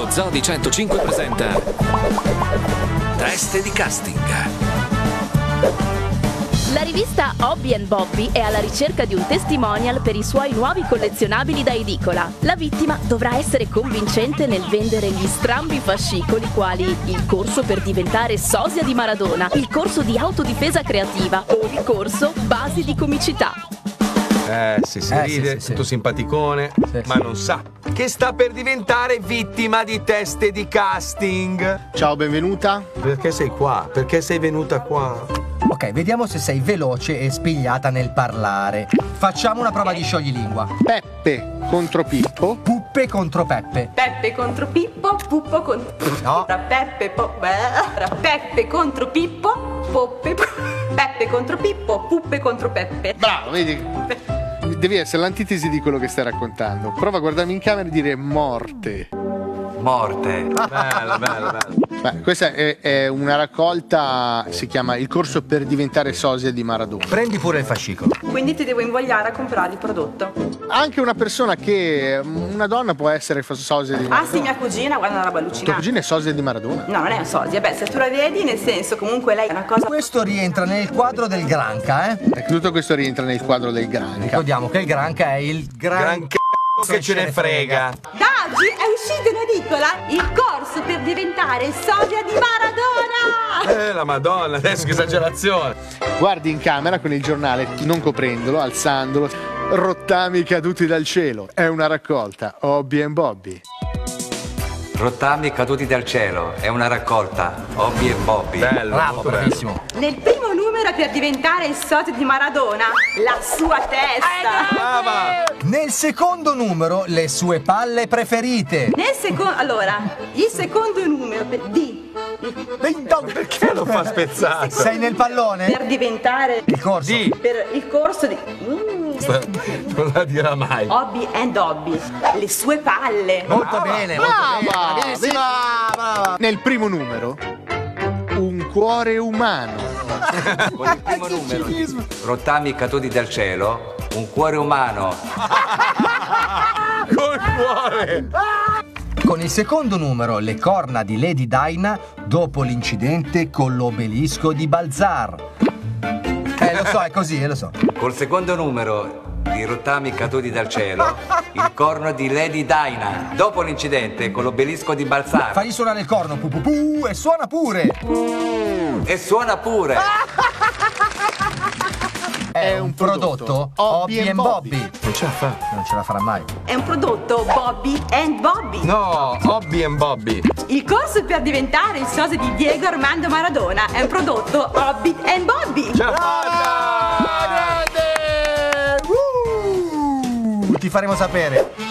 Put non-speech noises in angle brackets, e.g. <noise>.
Lo Zoo di 105 presenta Teste di casting. La rivista Hobby Bobby è alla ricerca di un testimonial per i suoi nuovi collezionabili da edicola. La vittima dovrà essere convincente nel vendere gli strambi fascicoli quali il corso per diventare sosia di Maradona, il corso di autodifesa creativa o il corso basi di comicità. Eh, sì, si Eh, ride, sì, sì, tutto sì. simpaticone, Sì, ma sì. non sa che sta per diventare vittima di teste di casting. Ciao, benvenuta. Perché sei qua? Perché sei venuta qua? Ok, vediamo se sei veloce e spigliata nel parlare. Facciamo una prova di scioglilingua. Peppe contro Pippo. Puppe contro Peppe. Peppe contro Pippo, Puppo contro... No. Tra Peppe, po... tra Peppe contro Pippo, Poppe... Peppe contro Pippo, Puppe contro Peppe. Bravo, vedi? Devi essere l'antitesi di quello che stai raccontando. Prova a guardarmi in camera e dire morte. Morte. Bella, bella, bella. Beh, questa è, è una raccolta, si chiama Il corso per diventare sosia di Maradona. Prendi pure il fascicolo. Quindi ti devo invogliare a comprare il prodotto. Anche una persona che, una donna può essere sosia di Ah Maradona. sì, mia cugina, guarda una roba Tua allucinante. cugina è sosia di Maradona. No, non è un sosia. Beh, se tu la vedi, nel senso, comunque lei è una cosa... Questo rientra nel quadro del Granca, eh? Ecco, tutto questo rientra nel quadro del Granca. Ricordiamo che il Granca è il gran, Gran c***o che ce ne frega. Da in edicola il corso per diventare sosia di Maradona! Eh, la madonna, adesso che esagerazione. Guardi in camera con il giornale, non coprendolo, alzandolo. Rottami caduti dal cielo. È una raccolta. Hobby and Bobby. Rottami caduti dal cielo. È una raccolta. Hobby e Bobby. Bello, Bravo, bravissimo. Nel primo numero per diventare il socio di Maradona, la sua testa. Brava! Nel secondo numero, le sue palle preferite. Nel secondo, allora, il secondo numero per, di, Perché lo fa spezzare? Sei nel pallone? per diventare Il corso. Di. per il corso di mm, Non la dirà mai. Hobby and Hobby, le sue palle. Molto bene, molto bene. Brava! Bravissima, brava. Nel primo numero, un cuore umano. <laughs> Con il primo numero. Rottami caduti dal cielo. Un cuore umano. <laughs> Col cuore! Con il secondo numero, le corna di Lady Dinah dopo l'incidente con l'obelisco di Balzar. Eh, lo so, è così, eh, lo so. Col secondo numero di rottami caduti dal cielo. Il corno di Lady Dinah. Dopo l'incidente con l'obelisco di Balzar. Fagli suonare il corno, pu, pu, pu, e suona pure. E suona pure. È un prodotto Hobby and Bobby. Non ce la fa. Non ce la farà mai. È un prodotto Bobby and Bobby. No, Hobby and Bobby. Il corso per diventare il socio di Diego Armando Maradona è un prodotto Hobby and Bobby. Ce fatta! Ti faremo sapere.